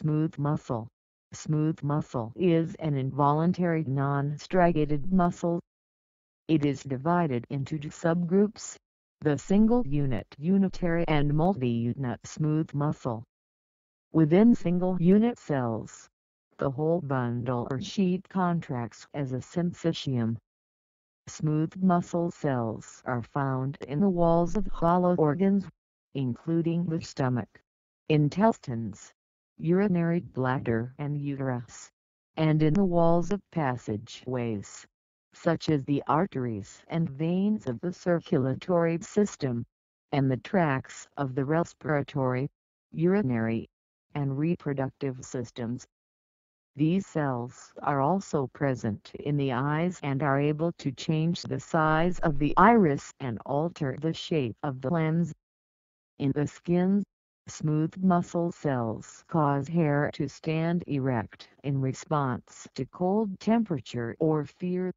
Smooth muscle Smooth muscle is an involuntary non-striated muscle. It is divided into two subgroups, the single unit unitary and multi-unit smooth muscle. Within single unit cells, the whole bundle or sheet contracts as a syncytium. Smooth muscle cells are found in the walls of hollow organs, including the stomach, intestines, urinary bladder and uterus, and in the walls of passageways, such as the arteries and veins of the circulatory system, and the tracts of the respiratory, urinary, and reproductive systems. These cells are also present in the eyes and are able to change the size of the iris and alter the shape of the lens. In the skin, Smooth muscle cells cause hair to stand erect in response to cold temperature or fear.